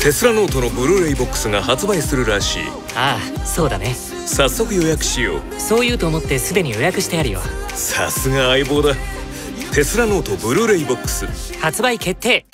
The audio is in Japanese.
テスラノートのブルーレイボックスが発売するらしい。ああそうだね。早速予約しよう。そう言うと思ってすでに予約してあるよ。さすが相棒だ。テスラノートブルーレイボックス。発売決定。